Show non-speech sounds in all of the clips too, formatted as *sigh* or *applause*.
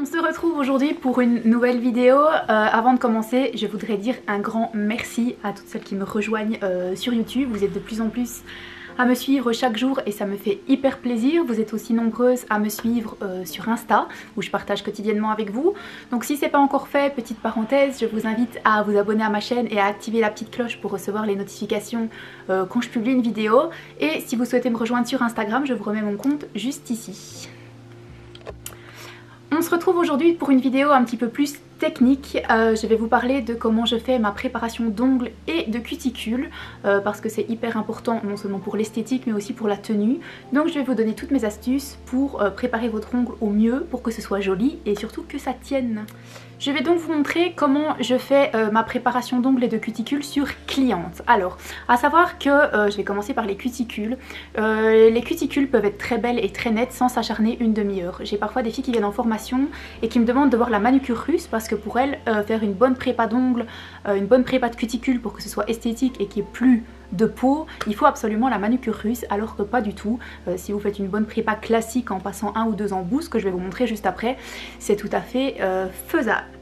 On se retrouve aujourd'hui pour une nouvelle vidéo. Euh, avant de commencer, je voudrais dire un grand merci à toutes celles qui me rejoignent euh, sur YouTube. Vous êtes de plus en plus à me suivre chaque jour et ça me fait hyper plaisir. Vous êtes aussi nombreuses à me suivre euh, sur Insta où je partage quotidiennement avec vous. Donc si c'est pas encore fait, petite parenthèse, je vous invite à vous abonner à ma chaîne et à activer la petite cloche pour recevoir les notifications quand je publie une vidéo. Et si vous souhaitez me rejoindre sur Instagram, je vous remets mon compte juste ici. On se retrouve aujourd'hui pour une vidéo un petit peu plus technique. Euh, je vais vous parler de comment je fais ma préparation d'ongles et de cuticules euh, parce que c'est hyper important non seulement pour l'esthétique mais aussi pour la tenue. Donc je vais vous donner toutes mes astuces pour euh, préparer votre ongle au mieux pour que ce soit joli et surtout que ça tienne. Je vais donc vous montrer comment je fais ma préparation d'ongles et de cuticules sur cliente. Alors, à savoir que je vais commencer par les cuticules. les cuticules peuvent être très belles et très nettes sans s'acharner une demi-heure. J'ai parfois des filles qui viennent en formation et qui me demandent de voir la manucure russe parce que pour elle, euh, faire une bonne prépa d'ongles, euh, une bonne prépa de cuticule pour que ce soit esthétique et qu'il n'y ait plus de peau, il faut absolument la manucure russe alors que pas du tout. Euh, si vous faites une bonne prépa classique en passant un ou deux embouts, ce que je vais vous montrer juste après, c'est tout à fait faisable.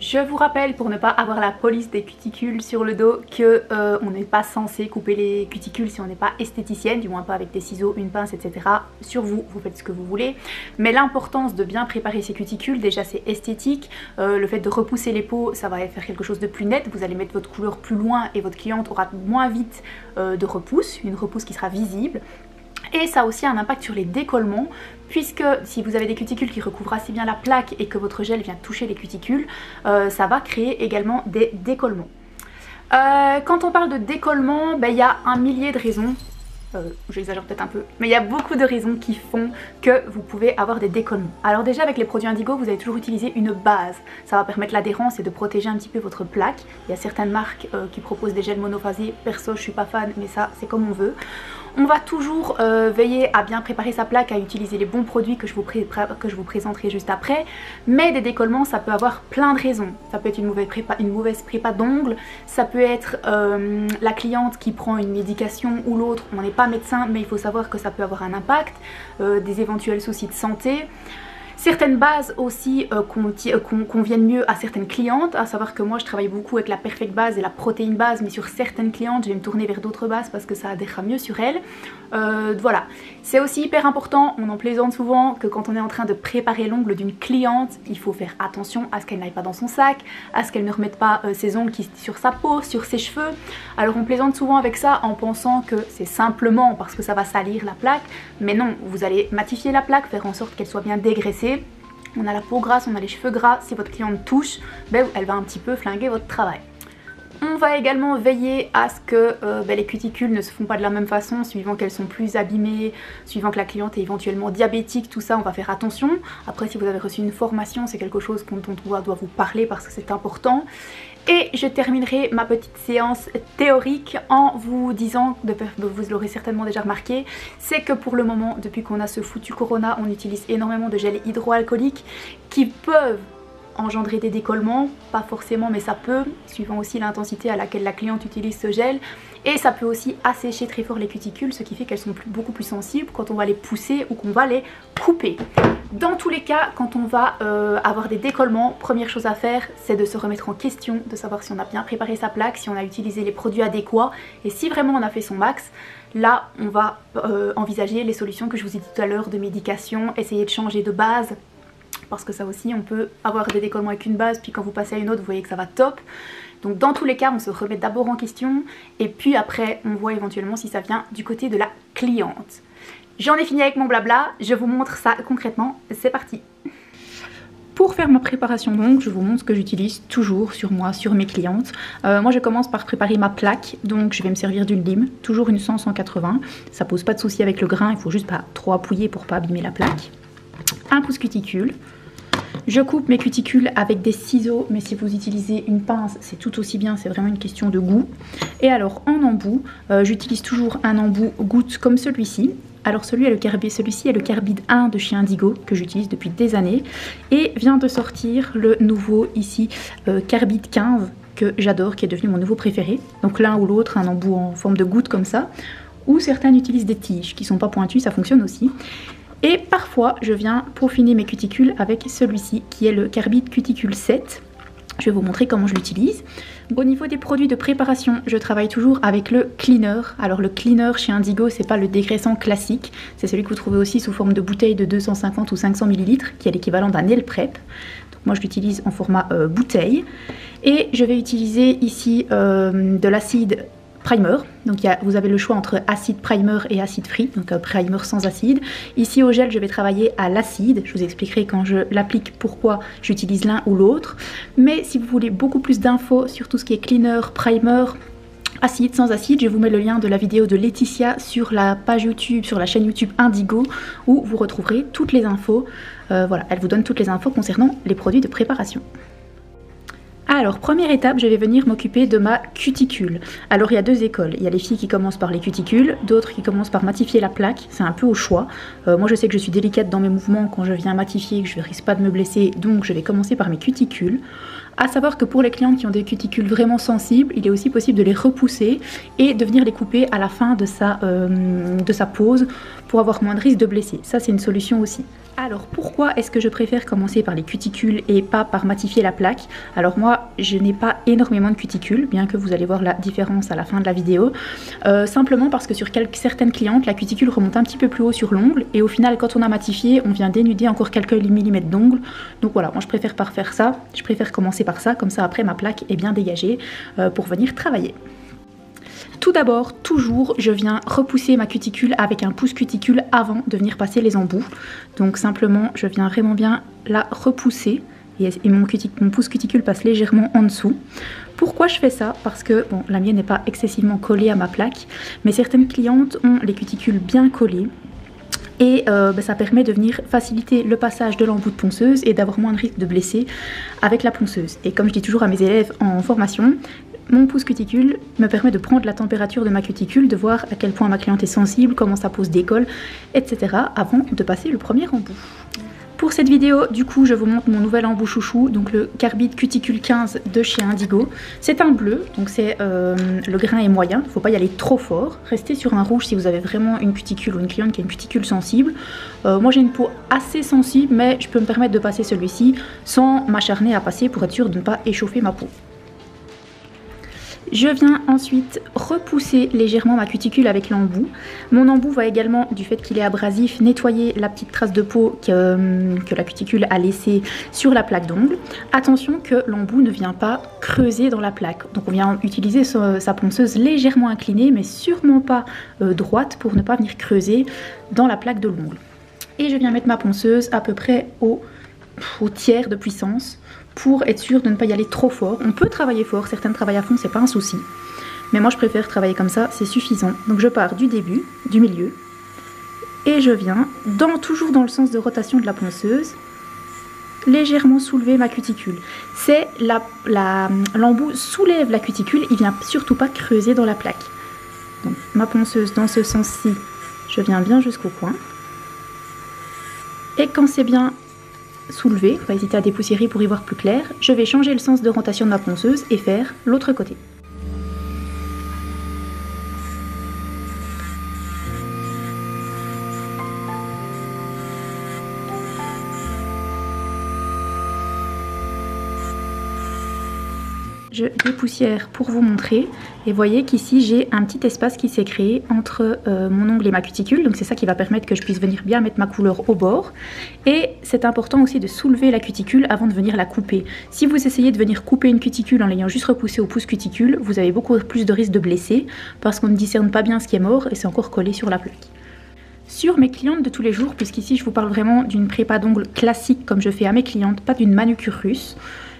Je vous rappelle pour ne pas avoir la police des cuticules sur le dos que euh, on n'est pas censé couper les cuticules si on n'est pas esthéticienne, du moins pas avec des ciseaux, une pince, etc. Sur vous, vous faites ce que vous voulez. Mais l'importance de bien préparer ces cuticules, déjà c'est esthétique. Euh, le fait de repousser les peaux, ça va faire quelque chose de plus net. Vous allez mettre votre couleur plus loin et votre cliente aura moins vite euh, de repousse, une repousse qui sera visible. Et ça a aussi un impact sur les décollements puisque si vous avez des cuticules qui recouvrent assez bien la plaque et que votre gel vient toucher les cuticules, euh, ça va créer également des décollements. Euh, quand on parle de décollement, ben, il y a un millier de raisons. Euh, j'exagère peut-être un peu, mais il y a beaucoup de raisons qui font que vous pouvez avoir des décollements. Alors déjà avec les produits Indigo, vous allez toujours utiliser une base. Ça va permettre l'adhérence et de protéger un petit peu votre plaque. Il y a certaines marques qui proposent des gels monophasés. Perso, je suis pas fan, mais ça c'est comme on veut. On va toujours euh, veiller à bien préparer sa plaque, à utiliser les bons produits que je, vous présenterai juste après. Mais des décollements, ça peut avoir plein de raisons. Ça peut être une mauvaise prépa, une d'ongles, ça peut être euh, la cliente qui prend une médication ou l'autre. On n'est pas médecin, mais il faut savoir que ça peut avoir un impact, euh, des éventuels soucis de santé. Certaines bases aussi euh, euh, conviennent mieux à certaines clientes, à savoir que moi je travaille beaucoup avec la Perfect Base et la Protéine Base, mais sur certaines clientes je vais me tourner vers d'autres bases parce que ça adhérera mieux sur elles. Euh, voilà, c'est aussi hyper important, on en plaisante souvent, que quand on est en train de préparer l'ongle d'une cliente, il faut faire attention à ce qu'elle n'aille pas dans son sac, à ce qu'elle ne remette pas ses ongles sur sa peau, sur ses cheveux. Alors on plaisante souvent avec ça en pensant que c'est simplement parce que ça va salir la plaque, mais non, vous allez matifier la plaque, faire en sorte qu'elle soit bien dégraissée on a la peau grasse, on a les cheveux gras, si votre cliente touche, ben, elle va un petit peu flinguer votre travail. On va également veiller à ce que euh, ben, les cuticules ne se font pas de la même façon, suivant qu'elles sont plus abîmées, suivant que la cliente est éventuellement diabétique, tout ça on va faire attention. Après si vous avez reçu une formation, c'est quelque chose dont on doit, doit vous parler parce que c'est important. Et je terminerai ma petite séance théorique en vous disant, vous l'aurez certainement déjà remarqué, c'est que pour le moment, depuis qu'on a ce foutu corona, on utilise énormément de gels hydroalcooliques qui peuvent engendrer des décollements, pas forcément mais ça peut, suivant aussi l'intensité à laquelle la cliente utilise ce gel. Et ça peut aussi assécher très fort les cuticules, ce qui fait qu'elles sont beaucoup plus sensibles quand on va les pousser ou qu'on va les couper. Dans tous les cas, quand on va euh, avoir des décollements, première chose à faire, c'est de se remettre en question, de savoir si on a bien préparé sa plaque, si on a utilisé les produits adéquats et si vraiment on a fait son max. Là, on va euh, envisager les solutions que je vous ai dit tout à l'heure de médication, essayer de changer de base, parce que ça aussi on peut avoir des décollements avec une base puis quand vous passez à une autre vous voyez que ça va top donc dans tous les cas on se remet d'abord en question et puis après on voit éventuellement si ça vient du côté de la cliente. J'en ai fini avec mon blabla, je vous montre ça concrètement, c'est parti pour faire ma préparation donc, je vous montre ce que j'utilise toujours sur moi, sur mes clientes. Euh, moi je commence par préparer ma plaque, donc je vais me servir d'une lime, toujours une 100-180. Ça pose pas de souci avec le grain, il faut juste pas trop appuyer pour pas abîmer la plaque. Un pouce cuticule, je coupe mes cuticules avec des ciseaux, mais si vous utilisez une pince, c'est tout aussi bien, c'est vraiment une question de goût. Et alors en embout, euh, j'utilise toujours un embout goutte comme celui-ci. Alors celui est le celui-ci est le Carbide 1 de chez Indigo que j'utilise depuis des années et vient de sortir le nouveau ici euh, Carbide 15 que j'adore, qui est devenu mon nouveau préféré. Donc l'un ou l'autre, un embout en forme de goutte comme ça. Ou certains utilisent des tiges qui sont pas pointues, ça fonctionne aussi. Et parfois, je viens peaufiner mes cuticules avec celui-ci qui est le Carbide Cuticule 7. Je vais vous montrer comment je l'utilise. Au niveau des produits de préparation, je travaille toujours avec le cleaner. Alors le cleaner chez Indigo, c'est pas le dégraissant classique, c'est celui que vous trouvez aussi sous forme de bouteille de 250 ou 500 ml, qui est l'équivalent d'un nail prep. Moi je l'utilise en format euh, bouteille. Et je vais utiliser ici euh, de l'acide Donc vous avez le choix entre acide primer et acide free, donc un primer sans acide. Ici au gel, je vais travailler à l'acide. Je vous expliquerai quand je l'applique pourquoi j'utilise l'un ou l'autre. Mais si vous voulez beaucoup plus d'infos sur tout ce qui est cleaner, primer, acide, sans acide, je vous mets le lien de la vidéo de Laetitia sur la page YouTube, sur la chaîne YouTube Indigo, où vous retrouverez toutes les infos. Euh, voilà, elle vous donne toutes les infos concernant les produits de préparation. Alors, première étape, je vais venir m'occuper de ma cuticule. Alors, il y a deux écoles. Il y a les filles qui commencent par les cuticules, d'autres qui commencent par matifier la plaque. C'est un peu au choix. Euh, moi, je sais que je suis délicate dans mes mouvements quand je viens matifier, que je ne risque pas de me blesser, donc je vais commencer par mes cuticules. À savoir que pour les clientes qui ont des cuticules vraiment sensibles, il est aussi possible de les repousser et de venir les couper à la fin de sa, euh, de sa pose pour avoir moins de risque de blesser. Ça, c'est une solution aussi. Alors pourquoi est-ce que je préfère commencer par les cuticules et pas par matifier la plaque? Alors moi je n'ai pas énormément de cuticules, bien que vous allez voir la différence à la fin de la vidéo. Euh, simplement parce que sur certaines clientes, la cuticule remonte un petit peu plus haut sur l'ongle et au final quand on a matifié, on vient dénuder encore quelques millimètres d'ongle. Donc voilà, moi je préfère pas faire ça, je préfère commencer par ça, comme ça après ma plaque est bien dégagée euh, pour venir travailler. Tout d'abord, toujours, je viens repousser ma cuticule avec un pouce cuticule avant de venir passer les embouts. Donc simplement, je viens vraiment bien la repousser et, mon, pouce cuticule passe légèrement en dessous. Pourquoi je fais ça? Parce que la mienne n'est pas excessivement collée à ma plaque, mais certaines clientes ont les cuticules bien collées et euh, ben, ça permet de venir faciliter le passage de l'embout de ponceuse et d'avoir moins de risque de blesser avec la ponceuse. Et comme je dis toujours à mes élèves en formation, mon pouce cuticule me permet de prendre la température de ma cuticule, de voir à quel point ma cliente est sensible, comment sa pose décolle, etc. avant de passer le premier embout. Pour cette vidéo, du coup, je vous montre mon nouvel embout chouchou, donc le Carbide Cuticule 15 de chez Indigo. C'est un bleu, donc c'est euh, le grain est moyen, il ne faut pas y aller trop fort. Restez sur un rouge si vous avez vraiment une cuticule ou une cliente qui a une cuticule sensible. Euh, moi j'ai une peau assez sensible, mais je peux me permettre de passer celui-ci sans m'acharner à passer pour être sûr de ne pas échauffer ma peau. Je viens ensuite repousser légèrement ma cuticule avec l'embout. Mon embout va également, du fait qu'il est abrasif, nettoyer la petite trace de peau que, euh, la cuticule a laissée sur la plaque d'ongle. Attention que l'embout ne vient pas creuser dans la plaque. Donc on vient utiliser sa, ponceuse légèrement inclinée, mais sûrement pas euh, droite pour ne pas venir creuser dans la plaque de l'ongle. Et je viens mettre ma ponceuse à peu près au tiers de puissance pour être sûr de ne pas y aller trop fort. On peut travailler fort, certaines travaillent à fond, c'est pas un souci. Mais moi je préfère travailler comme ça, c'est suffisant. Donc je pars du début, du milieu, et je viens, dans, toujours dans le sens de rotation de la ponceuse, légèrement soulever ma cuticule. C'est l'embout la, soulève la cuticule, il vient surtout pas creuser dans la plaque. Donc ma ponceuse dans ce sens-ci, je viens bien jusqu'au coin. Et quand c'est bien soulever, pas hésiter à dépoussiérer pour y voir plus clair, je vais changer le sens de rotation de ma ponceuse et faire l'autre côté. Je dépoussière pour vous montrer. Et voyez qu'ici j'ai un petit espace qui s'est créé entre euh, mon ongle et ma cuticule. Donc c'est ça qui va permettre que je puisse venir bien mettre ma couleur au bord. Et c'est important aussi de soulever la cuticule avant de venir la couper. Si vous essayez de venir couper une cuticule en l'ayant juste repoussée au pouce cuticule vous avez beaucoup plus de risque de blesser parce qu'on ne discerne pas bien ce qui est mort et c'est encore collé sur la plaque. Sur mes clientes de tous les jours, puisqu'ici je vous parle vraiment d'une prépa d'ongles classique comme je fais à mes clientes, pas d'une manucure russe,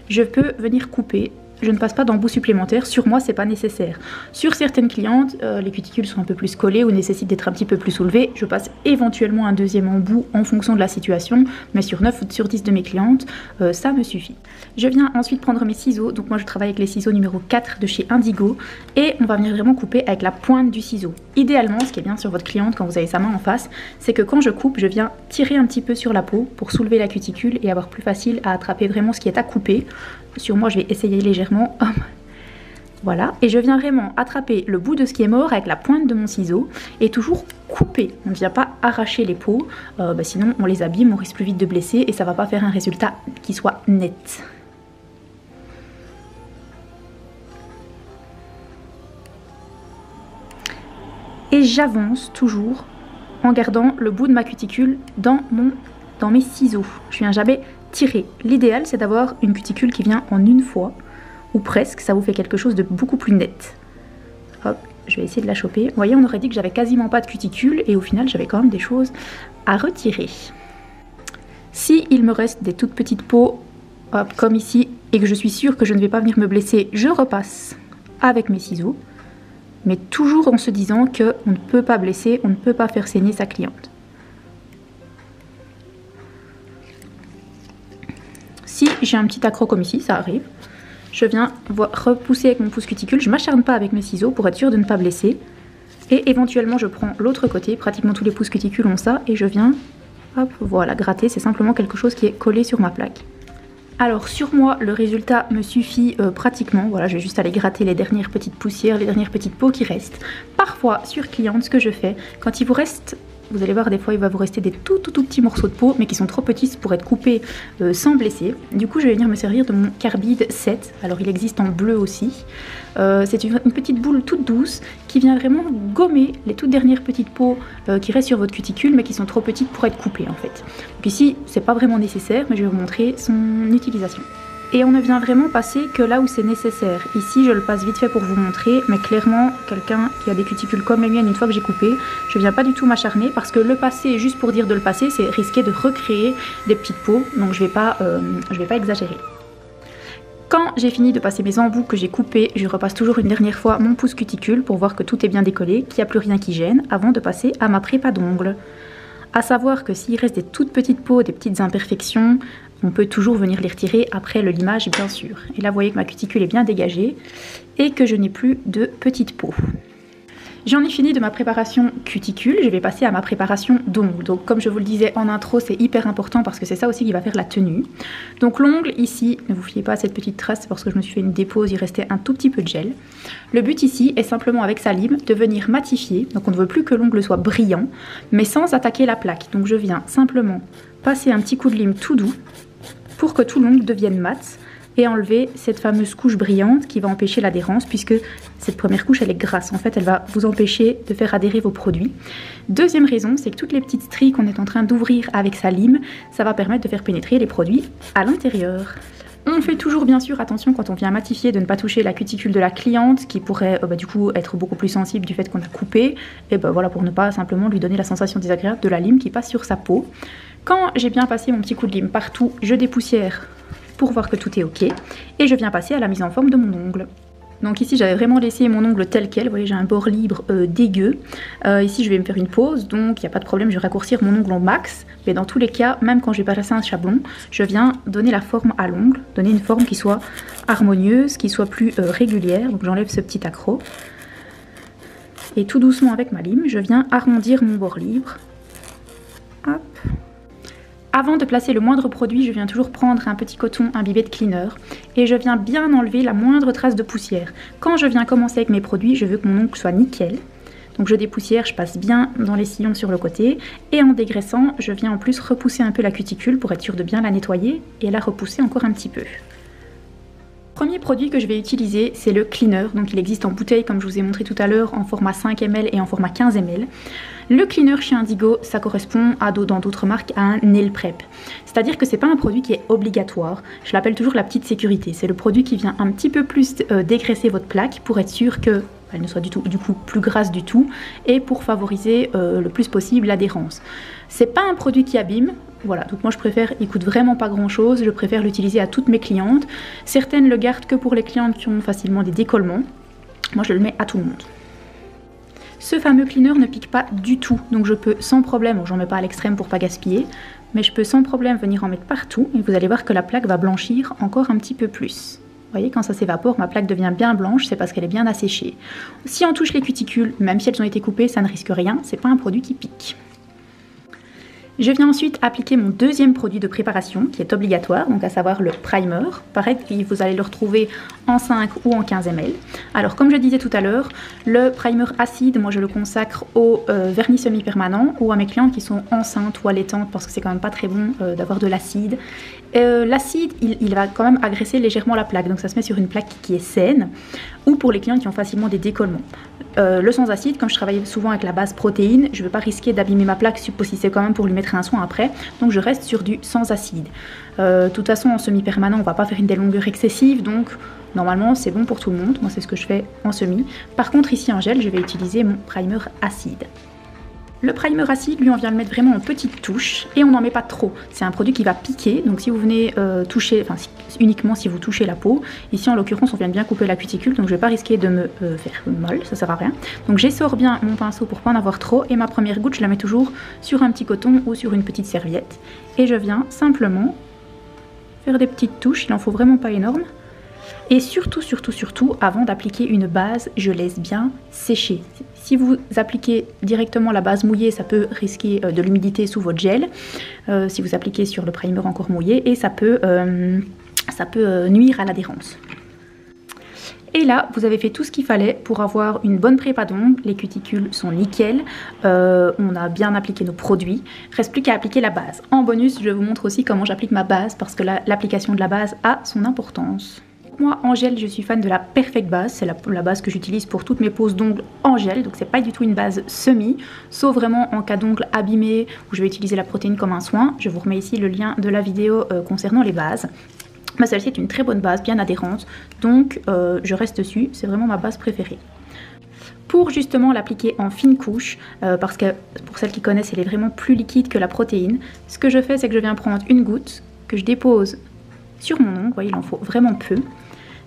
je peux venir couper je ne passe pas d'embout supplémentaire. Sur moi, c'est pas nécessaire. Sur certaines clientes, euh, les cuticules sont un peu plus collées ou nécessitent d'être un petit peu plus soulevées. Je passe éventuellement un deuxième embout en fonction de la situation, mais sur 9 ou sur 10 de mes clientes, euh, ça me suffit. Je viens ensuite prendre mes ciseaux. Donc moi, je travaille avec les ciseaux numéro 4 de chez Indigo et on va venir vraiment couper avec la pointe du ciseau. Idéalement, ce qui est bien sur votre cliente quand vous avez sa main en face, c'est que quand je coupe, je viens tirer un petit peu sur la peau pour soulever la cuticule et avoir plus facile à attraper vraiment ce qui est à couper. Sur moi, je vais essayer légèrement. *laughs* Voilà, et je viens vraiment attraper le bout de ce qui est mort avec la pointe de mon ciseau et toujours couper. On ne vient pas arracher les peaux, euh, bah, sinon on les abîme, on risque plus vite de blesser et ça va pas faire un résultat qui soit net. Et j'avance toujours en gardant le bout de ma cuticule dans, mon, dans mes ciseaux. Je viens jamais tirer. L'idéal c'est d'avoir une cuticule qui vient en une fois ou presque, ça vous fait quelque chose de beaucoup plus net. Hop, je vais essayer de la choper. Vous voyez, on aurait dit que j'avais quasiment pas de cuticule et au final, j'avais quand même des choses à retirer. Si il me reste des toutes petites peaux, hop, comme ici, et que je suis sûre que je ne vais pas venir me blesser, je repasse avec mes ciseaux, mais toujours en se disant que on ne peut pas blesser, on ne peut pas faire saigner sa cliente. Un petit accro comme ici, ça arrive, je viens repousser avec mon pouce cuticule. Je m'acharne pas avec mes ciseaux pour être sûr de ne pas blesser. Et éventuellement, je prends l'autre côté. Pratiquement tous les pouces cuticules ont ça. Et je viens, hop, voilà, gratter. C'est simplement quelque chose qui est collé sur ma plaque. Alors sur moi, le résultat me suffit euh, pratiquement. Voilà, je vais juste aller gratter les dernières petites poussières, les dernières petites peaux qui restent. Parfois, sur cliente, ce que je fais, quand il vous reste vous allez voir, des fois, il va vous rester des tout tout tout petits morceaux de peau, mais qui sont trop petits pour être coupés euh, sans blesser. Du coup, je vais venir me servir de mon Carbide 7. Alors, il existe en bleu aussi. Euh, c'est une, petite boule toute douce qui vient vraiment gommer les toutes dernières petites peaux euh, qui restent sur votre cuticule, mais qui sont trop petites pour être coupées en fait. Donc ici, c'est pas vraiment nécessaire, mais je vais vous montrer son utilisation. Et on ne vient vraiment passer que là où c'est nécessaire. Ici, je le passe vite fait pour vous montrer, mais clairement, quelqu'un qui a des cuticules comme les miennes, une fois que j'ai coupé, je viens pas du tout m'acharner parce que le passer, juste pour dire de le passer, c'est risquer de recréer des petites peaux, donc je vais euh, vais pas exagérer. Quand j'ai fini de passer mes embouts que j'ai coupés, je repasse toujours une dernière fois mon pouce cuticule pour voir que tout est bien décollé, qu'il n'y a plus rien qui gêne, avant de passer à ma prépa d'ongles. A savoir que s'il reste des toutes petites peaux, des petites imperfections, on peut toujours venir les retirer après le limage bien sûr. Et là vous voyez que ma cuticule est bien dégagée et que je n'ai plus de petites peaux. J'en ai fini de ma préparation cuticule, je vais passer à ma préparation d'ongles. Donc comme je vous le disais en intro, c'est hyper important parce que c'est ça aussi qui va faire la tenue. Donc l'ongle ici, ne vous fiez pas à cette petite trace parce que je me suis fait une dépose, il restait un tout petit peu de gel. Le but ici est simplement avec sa lime de venir matifier, donc on ne veut plus que l'ongle soit brillant, mais sans attaquer la plaque. Donc je viens simplement passer un petit coup de lime tout doux pour que tout l'ongle devienne mat et enlever cette fameuse couche brillante qui va empêcher l'adhérence puisque cette première couche elle est grasse en fait elle va vous empêcher de faire adhérer vos produits. Deuxième raison c'est que toutes les petites stries qu'on est en train d'ouvrir avec sa lime ça va permettre de faire pénétrer les produits à l'intérieur. On fait toujours bien sûr attention quand on vient matifier de ne pas toucher la cuticule de la cliente qui pourrait euh, bah, du coup être beaucoup plus sensible du fait qu'on a coupé et ben voilà pour ne pas simplement lui donner la sensation désagréable de la lime qui passe sur sa peau. Quand j'ai bien passé mon petit coup de lime partout, je dépoussière pour voir que tout est ok et je viens passer à la mise en forme de mon ongle. Donc ici j'avais vraiment laissé mon ongle tel quel, vous voyez j'ai un bord libre euh, dégueu. Euh, ici je vais me faire une pause, donc il n'y a pas de problème, je vais raccourcir mon ongle au max. Mais dans tous les cas, même quand je vais passer un chablon, je viens donner la forme à l'ongle, donner une forme qui soit harmonieuse, qui soit plus euh, régulière. Donc j'enlève ce petit accroc. Et tout doucement avec ma lime, je viens arrondir mon bord libre. Avant de placer le moindre produit, je viens toujours prendre un petit coton imbibé de cleaner et je viens bien enlever la moindre trace de poussière. Quand je viens commencer avec mes produits, je veux que mon ongle soit nickel. Donc je dépoussière, je passe bien dans les sillons sur le côté et en dégraissant, je viens en plus repousser un peu la cuticule pour être sûr de bien la nettoyer et la repousser encore un petit peu. Premier produit que je vais utiliser, c'est le cleaner. Donc il existe en bouteille, comme je vous ai montré tout à l'heure, en format 5 ml et en format 15 ml. Le cleaner chez Indigo, ça correspond à dans d'autres marques à un nail prep. C'est-à-dire que c'est pas un produit qui est obligatoire. Je l'appelle toujours la petite sécurité. C'est le produit qui vient un petit peu plus euh, dégraisser votre plaque pour être sûr que elle ne soit du tout plus grasse du tout et pour favoriser euh, le plus possible l'adhérence. C'est pas un produit qui abîme, voilà, donc moi je préfère, il coûte vraiment pas grand chose, je préfère l'utiliser à toutes mes clientes. Certaines le gardent que pour les clientes qui ont facilement des décollements. Moi je le mets à tout le monde. Ce fameux cleaner ne pique pas du tout, donc je peux sans problème, j'en mets pas à l'extrême pour pas gaspiller, mais je peux sans problème venir en mettre partout et vous allez voir que la plaque va blanchir encore un petit peu plus. Vous voyez, quand ça s'évapore, ma plaque devient bien blanche, c'est parce qu'elle est bien asséchée. Si on touche les cuticules, même si elles ont été coupées, ça ne risque rien, c'est pas un produit qui pique. Je viens ensuite appliquer mon deuxième produit de préparation qui est obligatoire, donc à savoir le primer. Pareil, vous allez le retrouver en 5 ou en 15 ml. Alors comme je disais tout à l'heure, le primer acide, moi je le consacre au euh, vernis semi-permanent ou à mes clientes qui sont enceintes ou allaitantes parce que c'est quand même pas très bon euh, d'avoir de l'acide. Euh, l'acide, il, va quand même agresser légèrement la plaque, donc ça se met sur une plaque qui est saine ou pour les clients qui ont facilement des décollements. Euh, le sans acide, comme je travaille souvent avec la base protéine, je ne veux pas risquer d'abîmer ma plaque c'est quand même pour lui mettre un soin après. Donc je reste sur du sans acide. Euh, de toute façon, en semi-permanent, on va pas faire une des longueurs excessives, donc normalement c'est bon pour tout le monde. Moi c'est ce que je fais en semi. Par contre ici en gel, je vais utiliser mon primer acide. Le primer acide, lui, on vient le mettre vraiment en petites touches et on n'en met pas trop. C'est un produit qui va piquer, donc si vous venez euh, toucher, enfin uniquement si vous touchez la peau, ici en l'occurrence on vient de bien couper la cuticule, donc je vais pas risquer de me euh, faire mal, ça sert à rien. Donc j'essore bien mon pinceau pour pas en avoir trop et ma première goutte je la mets toujours sur un petit coton ou sur une petite serviette et je viens simplement faire des petites touches, il en faut vraiment pas énorme. Et surtout, surtout, surtout, avant d'appliquer une base, je laisse bien sécher. Si vous appliquez directement la base mouillée, ça peut risquer euh, de l'humidité sous votre gel. Euh, si vous appliquez sur le primer encore mouillé, et ça peut, euh, ça peut nuire à l'adhérence. Et là, vous avez fait tout ce qu'il fallait pour avoir une bonne prépa d'ongles. Les cuticules sont nickel. on a bien appliqué nos produits. Reste plus qu'à appliquer la base. En bonus, je vous montre aussi comment j'applique ma base parce que l'application de la base a son importance moi, en gel, je suis fan de la Perfect Base. C'est la, base que j'utilise pour toutes mes poses d'ongles en gel. Donc, c'est pas du tout une base semi, sauf vraiment en cas d'ongles abîmés où je vais utiliser la protéine comme un soin. Je vous remets ici le lien de la vidéo euh, concernant les bases. Mais celle-ci est une très bonne base, bien adhérente. Donc, euh, je reste dessus. C'est vraiment ma base préférée pour justement l'appliquer en fine couche, euh, parce que pour celles qui connaissent, elle est vraiment plus liquide que la protéine. Ce que je fais, c'est que je viens prendre une goutte que je dépose sur mon ongle, il en faut vraiment peu.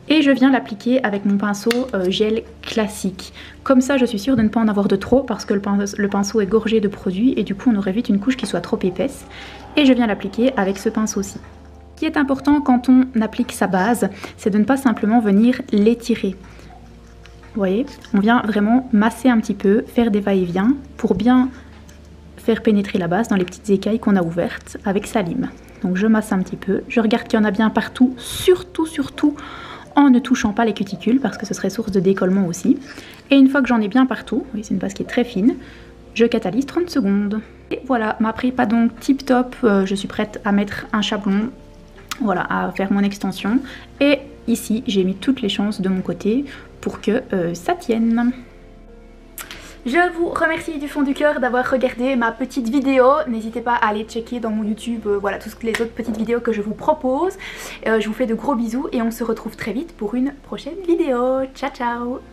Et je viens l'appliquer avec mon pinceau euh, gel classique. Comme ça, je suis sûre de ne pas en avoir de trop parce que le pinceau, est gorgé de produits et du coup, on aurait vite une couche qui soit trop épaisse. Et je viens l'appliquer avec ce pinceau-ci. Ce qui est important quand on applique sa base, c'est de ne pas simplement venir l'étirer. Vous voyez, on vient vraiment masser un petit peu, faire des va-et-vient pour bien faire pénétrer la base dans les petites écailles qu'on a ouvertes avec sa lime. Donc je masse un petit peu, je regarde qu'il y en a bien partout, surtout, surtout en ne touchant pas les cuticules parce que ce serait source de décollement aussi. Et une fois que j'en ai bien partout, c'est une base qui est très fine, je catalyse 30 secondes. Et voilà, ma prépa donc tip top, euh, je suis prête à mettre un chablon, voilà, à faire mon extension. Et ici, j'ai mis toutes les chances de mon côté pour que euh, ça tienne. Je vous remercie du fond du cœur d'avoir regardé ma petite vidéo. N'hésitez pas à aller checker dans mon YouTube euh, voilà, toutes les autres petites vidéos que je vous propose. Euh, je vous fais de gros bisous et on se retrouve très vite pour une prochaine vidéo. Ciao ciao